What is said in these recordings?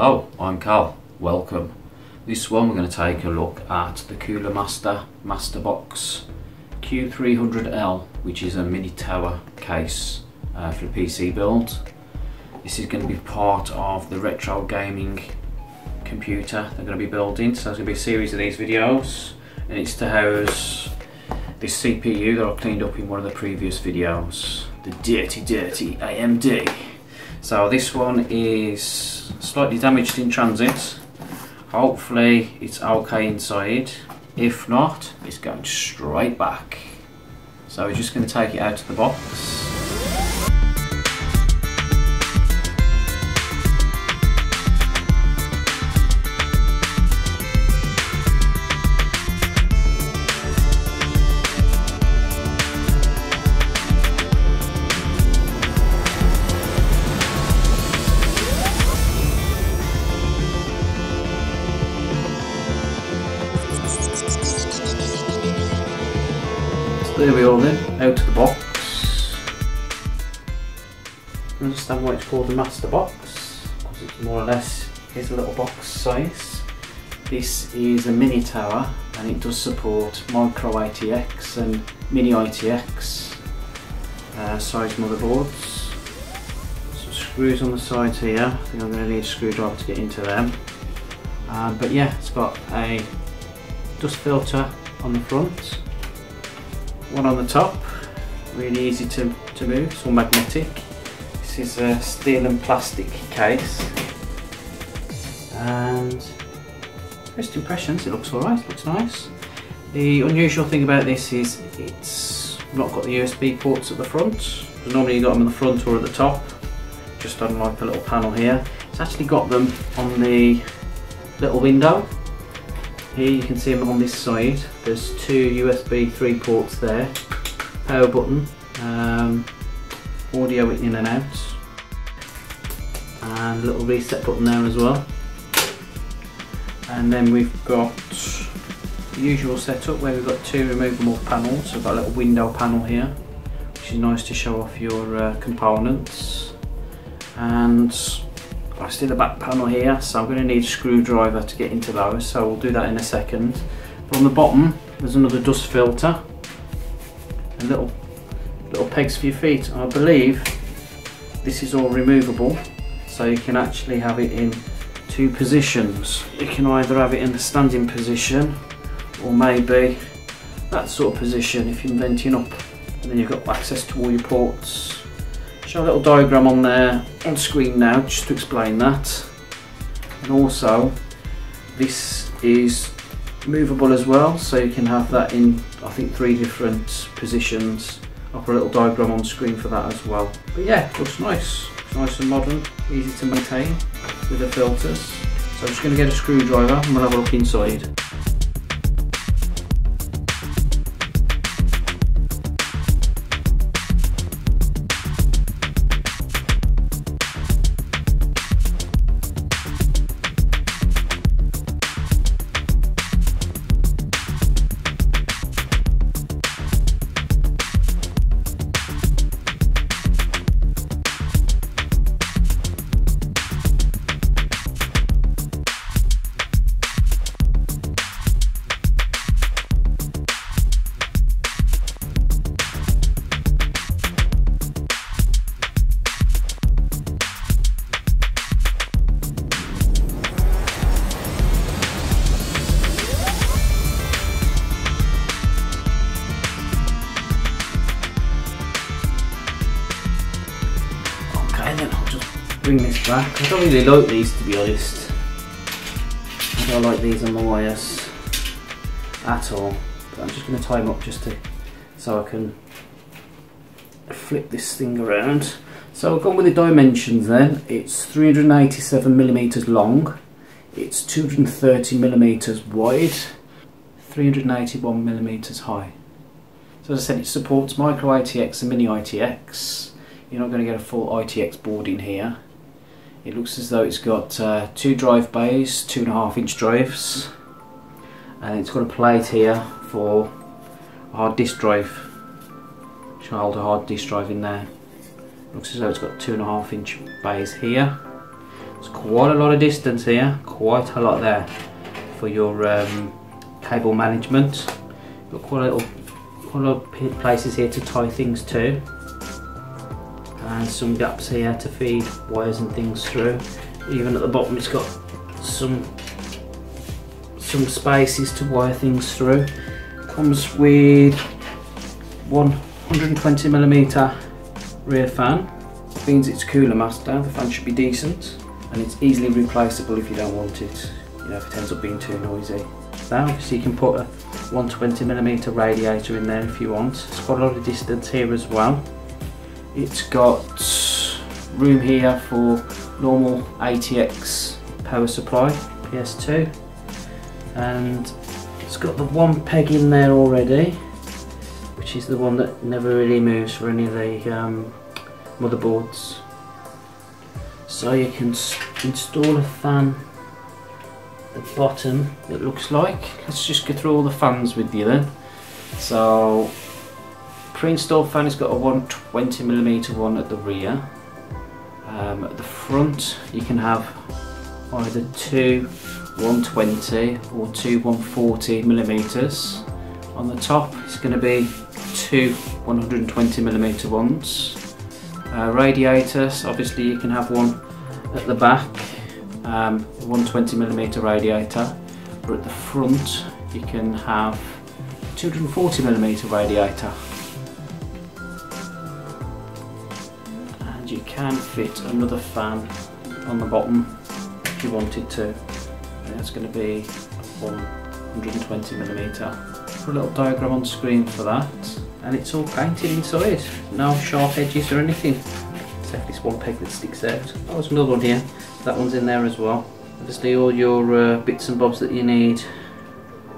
Hello, I'm Cal. Welcome. This one we're going to take a look at the Cooler Master MasterBox Q300L, which is a mini tower case uh, for a PC build. This is going to be part of the retro gaming computer they're going to be building. So there's going to be a series of these videos, and it's to house this CPU that I cleaned up in one of the previous videos. The dirty, dirty AMD. So this one is slightly damaged in transit. Hopefully it's okay inside. If not, it's going straight back. So we're just going to take it out of the box. There we are then, out of the box. I understand why it's called the master box, because it's more or less is a little box size. This is a mini tower and it does support micro ITX and mini ITX uh, size motherboards. Some screws on the sides here, I think I'm going to need a screwdriver to get into them. Um, but yeah, it's got a dust filter on the front one on the top, really easy to, to move, it's all magnetic. This is a steel and plastic case. And first impressions, it looks alright, looks nice. The unusual thing about this is it's not got the USB ports at the front. Normally you got them in the front or at the top, just on like a little panel here. It's actually got them on the little window here you can see them on this side. There's two USB 3 ports there. Power button, um, audio in and out. And a little reset button there as well. And then we've got the usual setup where we've got two removable panels. So we've got a little window panel here, which is nice to show off your uh, components. And I still the back panel here, so I'm going to need a screwdriver to get into those, so we'll do that in a second. But on the bottom, there's another dust filter, and little, little pegs for your feet. I believe this is all removable, so you can actually have it in two positions. You can either have it in the standing position, or maybe that sort of position if you're venting up, and then you've got access to all your ports show a little diagram on there on screen now just to explain that. And also this is movable as well so you can have that in I think three different positions. I'll put a little diagram on screen for that as well. But yeah looks nice. Nice and modern easy to maintain with the filters. So I'm just going to get a screwdriver and we'll have a look inside bring this back. I don't really like these to be honest. I don't like these on the wires at all. But I'm just going to tie them up just to so I can flip this thing around. So I've gone with the dimensions then. It's 387 millimeters long. It's 230 millimeters wide. 381 millimeters high. So as I said, it supports micro ITX and mini ITX. You're not going to get a full ITX board in here. It looks as though it's got uh, two drive bays, two and a half inch drives, and it's got a plate here for a hard disk drive. A hard disk drive in there. Looks as though it's got two and a half inch bays here. It's quite a lot of distance here, quite a lot there for your um, cable management. Got quite a little, quite a lot of places here to tie things to, and some gaps here to feed wires and things through. Even at the bottom, it's got some some spaces to wire things through. Comes with one 120 millimeter rear fan. Means it's cooler master. The fan should be decent, and it's easily replaceable if you don't want it. You know, if it ends up being too noisy. Now, obviously, you can put a 120 millimeter radiator in there if you want. It's got a lot of distance here as well. It's got room here for normal ATX power supply, PS2, and it's got the one peg in there already, which is the one that never really moves for any of the um, motherboards. So you can install a fan at the bottom, it looks like. Let's just go through all the fans with you then. So Pre-installed fan has got a 120mm one at the rear. Um, at the front you can have either two 120 or two 140 millimeters. On the top it's going to be two 120 millimeter ones. Uh, radiators, obviously you can have one at the back, um, 120 millimeter radiator, but at the front you can have 240 millimeter radiator. You can fit another fan on the bottom if you wanted to. And it's going to be 120 millimeter. Put a little diagram on screen for that, and it's all painted inside. No sharp edges or anything. Except this one peg that sticks out. Oh, there's another one here. That one's in there as well. Obviously, all your uh, bits and bobs that you need,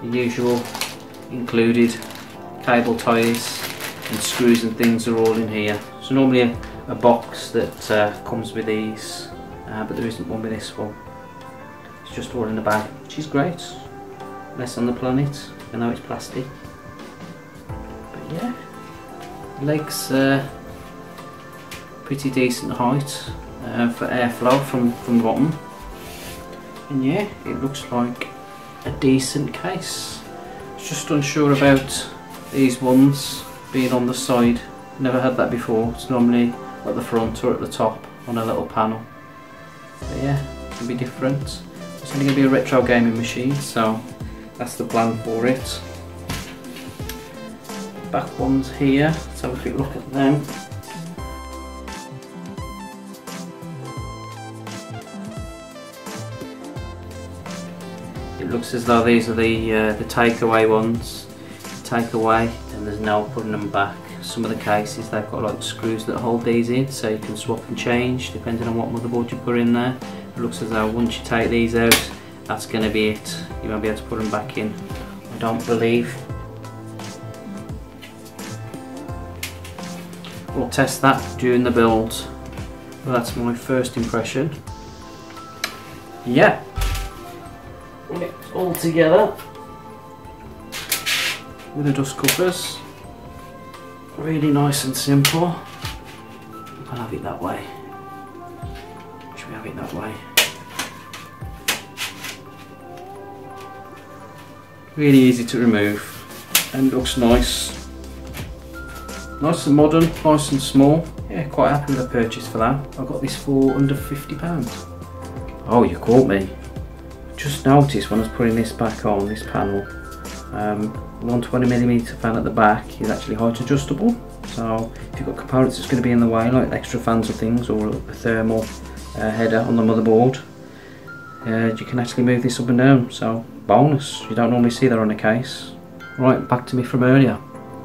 the usual included cable ties and screws and things are all in here. So normally a box that uh, comes with these, uh, but there isn't one with this one. It's just all in a bag, which is great. Less on the planet, I know it's plastic. But yeah, legs uh, pretty decent height uh, for airflow from, from the bottom. And yeah, it looks like a decent case. Just unsure about these ones being on the side. Never had that before. It's normally at the front or at the top on a little panel. But yeah, it can be different. It's only going to be a retro gaming machine, so that's the plan for it. Back ones here, let's have a quick look at them. It looks as though these are the uh, the takeaway ones. Take away, and there's no putting them back some of the cases they've got like screws that hold these in so you can swap and change depending on what motherboard you put in there. It looks as though once you take these out that's going to be it. You won't be able to put them back in I don't believe. We'll test that during the build. But that's my first impression. Yeah. All together. With the dust covers Really nice and simple. I'll have it that way. Should we have it that way? Really easy to remove and looks nice. Nice and modern, nice and small. Yeah, quite happy with the purchase for that. I got this for under £50. Oh, you caught me. Just noticed when I was putting this back on, this panel, um, 120mm fan at the back is actually height adjustable. So if you've got components that's going to be in the way like extra fans or things or a thermal uh, header on the motherboard uh, you can actually move this up and down. So bonus you don't normally see that on a case. Right back to me from earlier.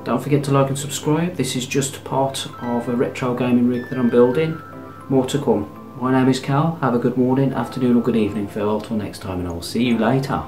Don't forget to like and subscribe. This is just part of a retro gaming rig that I'm building. More to come. My name is Cal. Have a good morning afternoon or good evening farewell till next time and I will see you later